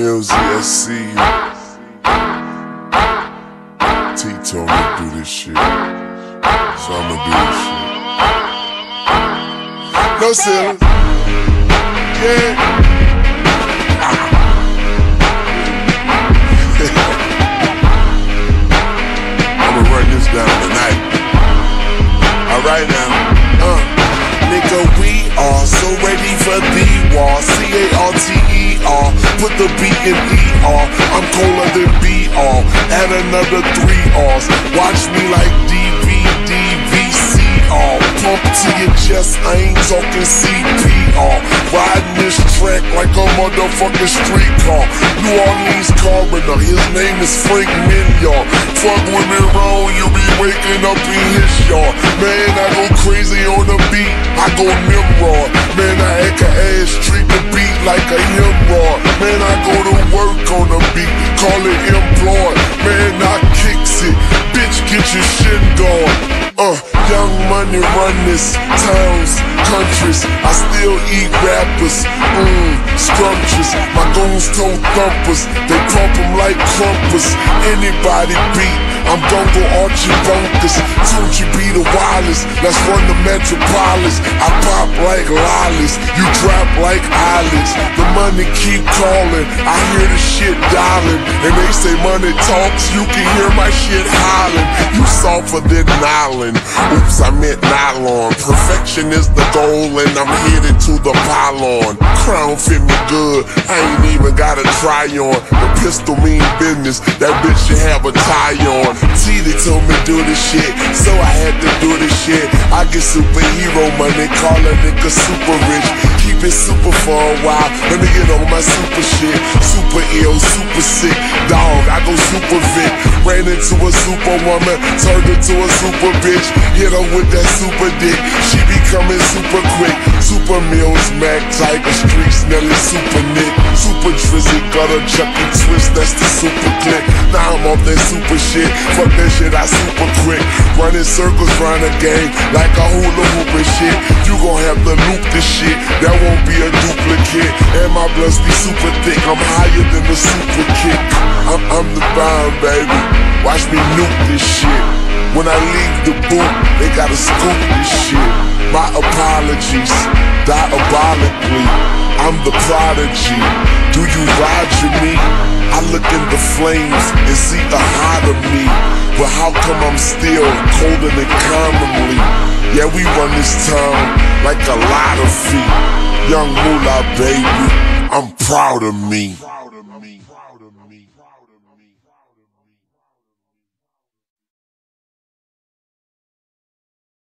Mills ESC. T told me to do this shit. So I'ma do this shit. No ceiling. Yeah. I'ma run this down tonight. Alright now. Uh. Nigga, we are so ready for the war. C-A-R-T-E-R. Put the B in E-R. I'm colder than B-R. Add another three R's. Watch me like D-V-D-V-C-R. Pump to your chest, I ain't talking CPR. Riding this track like a motherfucking street car. New Orleans coroner, his name is Frank Minyard. Fuck with me wrong, you be waking up in his yard. Man, I go crazy I go Nimrod. Man, I act a ass, treat the beat like a hemorrhoid. Man, I go to work on the beat, call it employed. Man, I kicks it, bitch, get your shit going. Uh, young money run this towns, countries. I still eat rappers, mmm, scrumptious. My goons toe thumpers, they pump them like crumpers. Anybody beat, I'm gon' go Archie Bunkers. Tunechi be the wireless, let's run the metropolis. I pop like lollies, you drop like eyelids. The money keep calling, I hear the shit dialing. And they say money talks, you can hear my shit hollering. You softer than nylon. Oops, I meant nylon. Perfection is the goal, and I'm headed to the pylon. Crown fit me good, I ain't even gotta try on. The pistol mean business, that bitch should have a tie on. They told me do this shit, so I had to do this shit. I get superhero money, call a nigga super rich. Keep it super for a while, let me get on my super shit. Super ill, super sick, dog, I go super Vic. Ran into a superwoman, turned into a super bitch. Hit her with that super dick, she be coming super quick. Super Millz, Mack, Tyga Streets, Nelly, Super Nick. Super Drizzy, Gudda, Chuckee Twist, that's the super click. Now I'm off that super shit, fuck that shit, I super quick. Running circles round the game, like a hula hoop and shit. You gon' have to loop this shit, that won't be a duplicate. And my bloods be super thick, I'm higher than the super kick. I'm, I'm the bomb, baby. Watch me nuke this shit. When I leave the booth, they gotta scoop this shit. My apologies, diabolically. I'm the prodigy. Do you roger me? I look in the flames and see the heart of me. But how come I'm still colder than commonly? Yeah, we run this town like a lot of feet. Young moolah, baby, I'm proud of me.